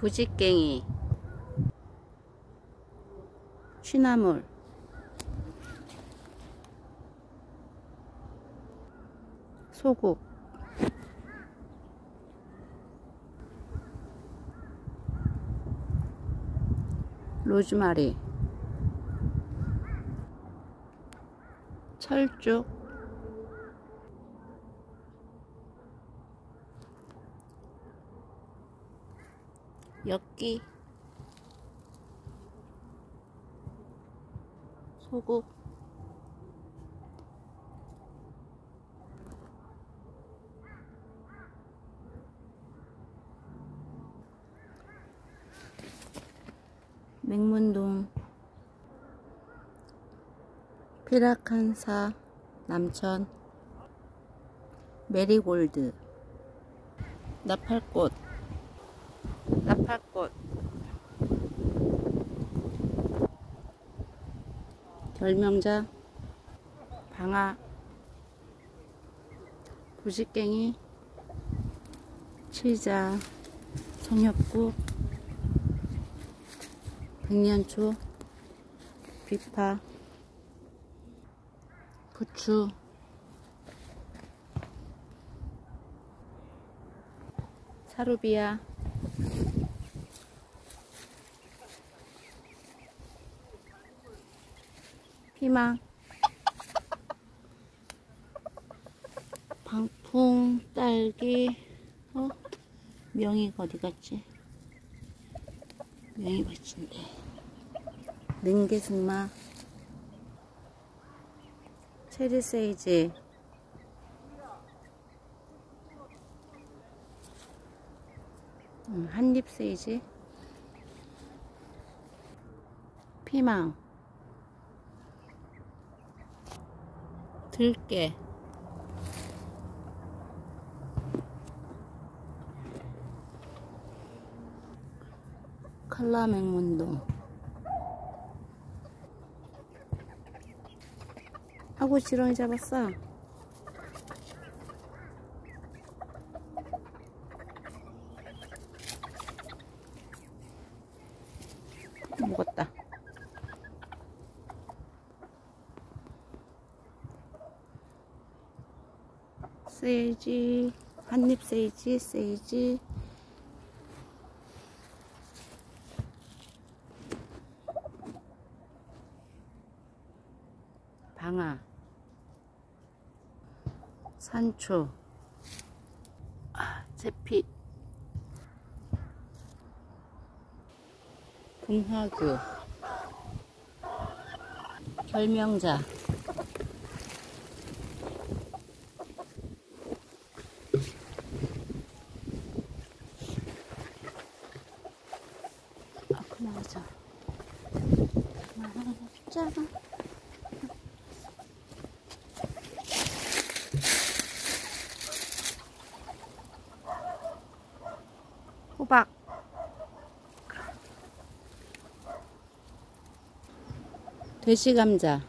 부지깽이 취나물. 소국. 로즈마리. 철쭉 엽기 소국 맹문동 피라칸사 남천 메리골드 나팔꽃 나팔꽃 결명자 방아 부식갱이 치자 송엽국 백년초 비파 부추. 사루비아 피망. 방풍 딸기 어? 명이가 어디 갔지? 명이 받친데 능계승마. 체리 세이지. 음, 한입 세이지. 피망 들깨 칼라맹문동. 아고 지렁이 잡았어. 먹었다 세이지 한입 세이지 세이지. 방아 산초 아, 제피 금화교 결명자 아 그만하자 숫자가 호박. 돼지 감자